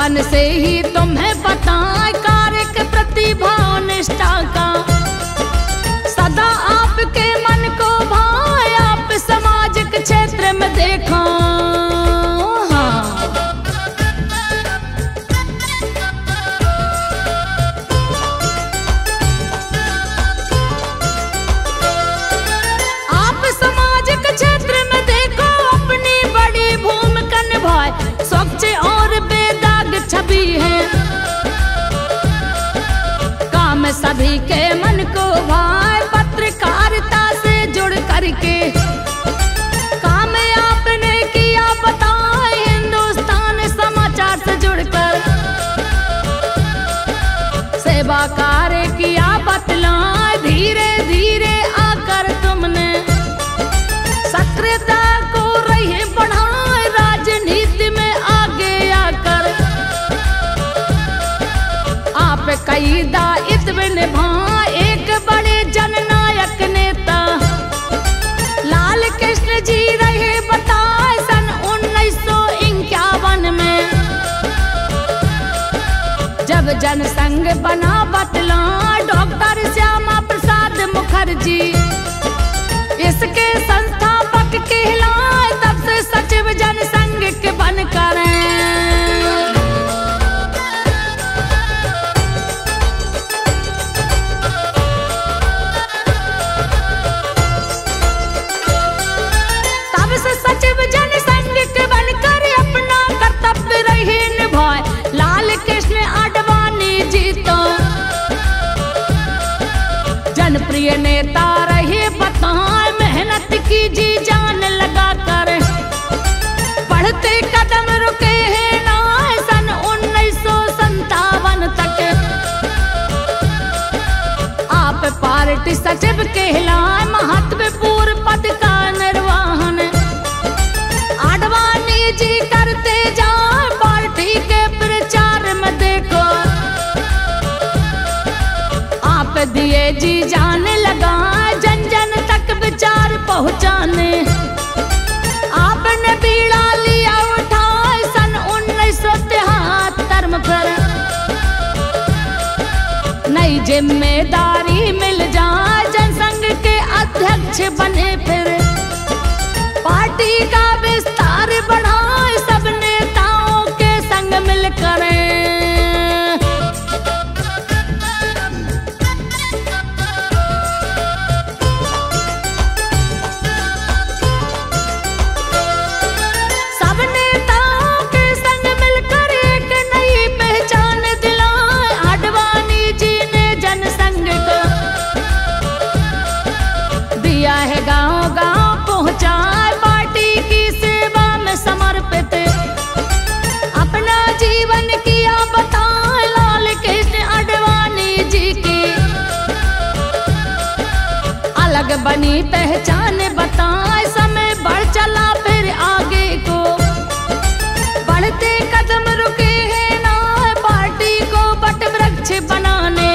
बचपन से ही तुम्हें पता कार्य के प्रतिभा निष्ठा का। सदा आपके मन को भाई आप सामाजिक क्षेत्र में देखो। सभी के मन को भा के बना बतला डॉक्टर श्यामा प्रसाद मुखर्जी इसके संस्थापक कहलाए तब से सचिव जनसंघ के बनकर लिए नेता रहे, बताए मेहनत की जी, जान लगा कर पढ़ते कदम रुके हैं ना, सन उन्नीस सौ संतावन तक। आप पार्टी सचिव पहुँचाने। आपने पीड़ा लिया उठाए सन उन्नीस सौ तिहत्तर पर। नई ज़िम्मेदारी मिल जाए जनसंघ के अध्यक्ष बने फिर। पार्टी का विस्तार बढ़ा जाने बताए, समय बढ़ चला फिर आगे को। बढ़ते कदम रुके हैं ना, पार्टी को बट वृक्ष बनाने।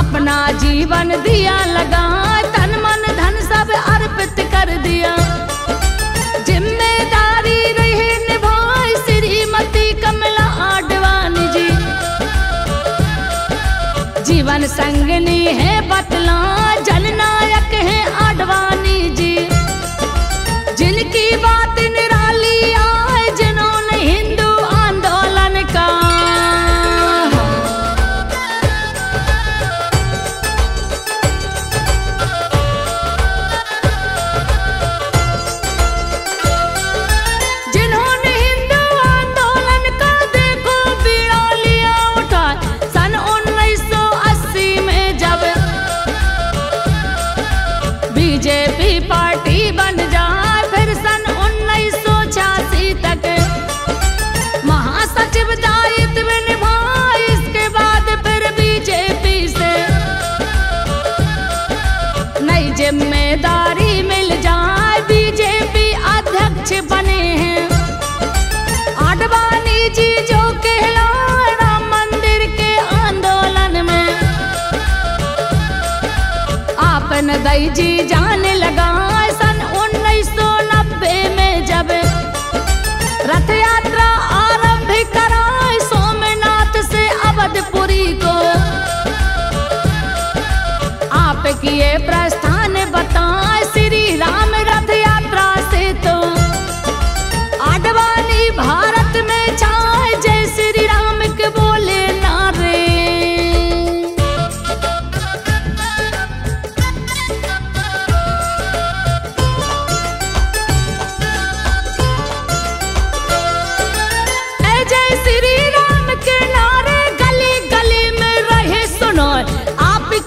अपना जीवन दिया लगा तन मन धन सब अर्पित कर दिया। ज़िम्मेदारी रहे निभाए, श्रीमती कमला आडवाणी जी। जीवन संगनी है बतला Viva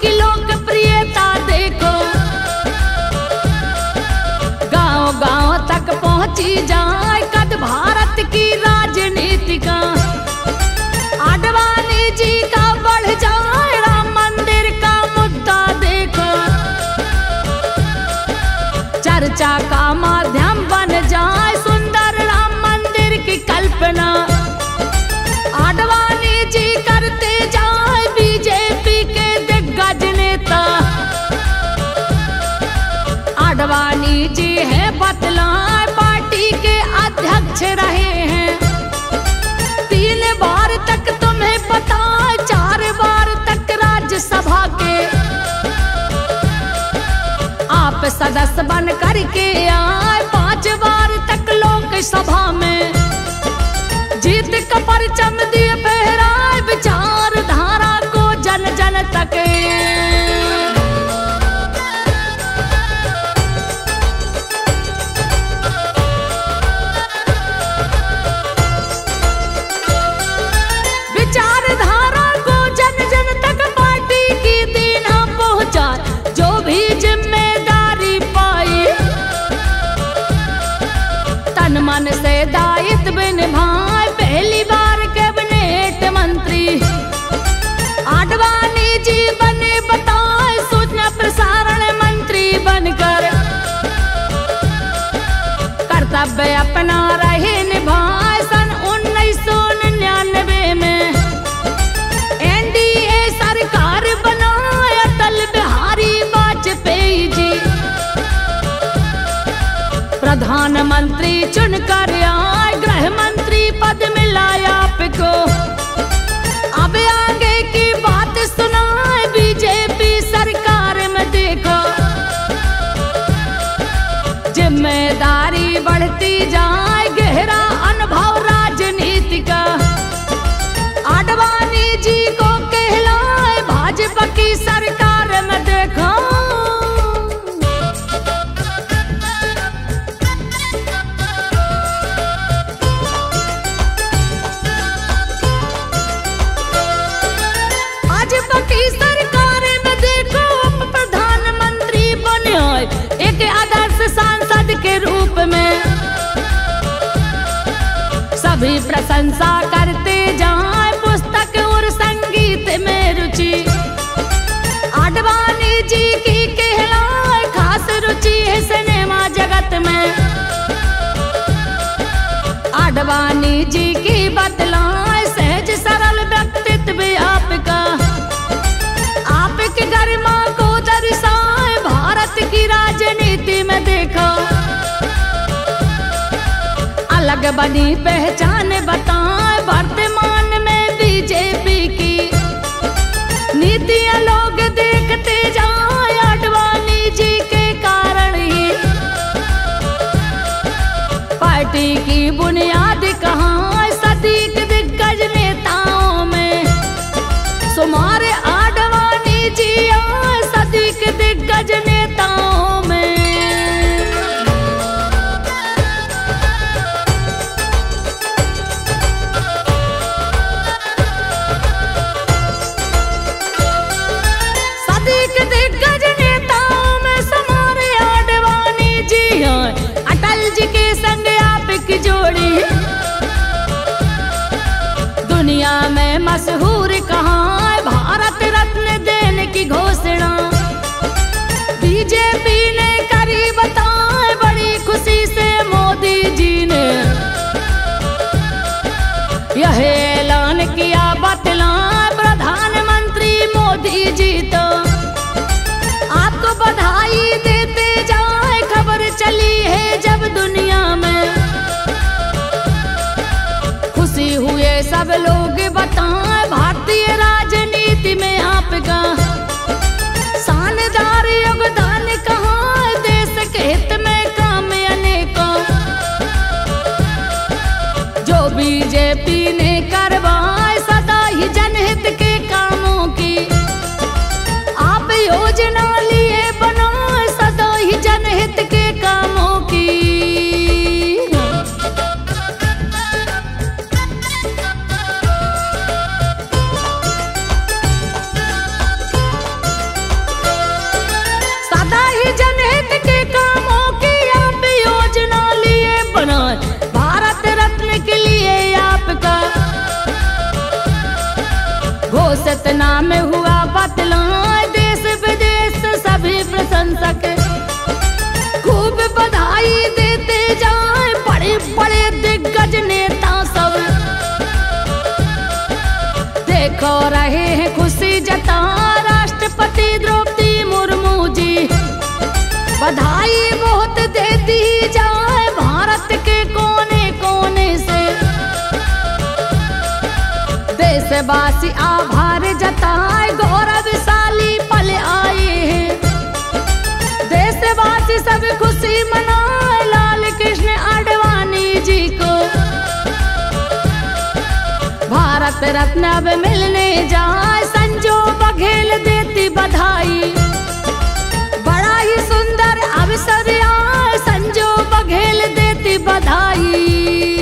की लोकप्रियता देखो। गाँव गाँव तक पहुँची जाए कद भारत की राजनीति का। पूछ रहे हैं। तीन बार तक तुम्हें पता, चार बार तक राज्यसभा के। आप सदस्य बन करके आए, पाँच बार तक लोकसभा में। मन मन से दायित बिन भाई पहली बार कैबिनेट मंत्री। आडवाणी जी बने बताए, सूचना प्रसारण मंत्री बनकर। कर्तव्य अपना रहे चुनकर प्रशंसा करते जाए पुस्तक और संगीत में रुचि। आडवाणी जी की कहलाए खास रुचि है सिनेमा जगत में। आडवाणी जी की बतलाए सहज सरल व्यक्तित्व आपका। आपके गरिमा को दर्शाए भारत की राजनीति में देखो। अलग बनी पहचान बताए वर्तमान दुनिया में। खुशी हुए सब लोग बता पति द्रौपदी मुर्मू जी। बधाई बहुत देती जाए भारत के कोने कोने से। देशवासी आभार जताए, गौरवशाली पल आए हैं। देशवासी सब खुशी मनाए, लाल कृष्ण आडवाणी जी को। भारत रत्न अब मिलने जाए घेल देती बधाई। बड़ा ही सुंदर अवसर संजो बघेल देती बधाई।